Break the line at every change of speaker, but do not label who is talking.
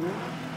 Né?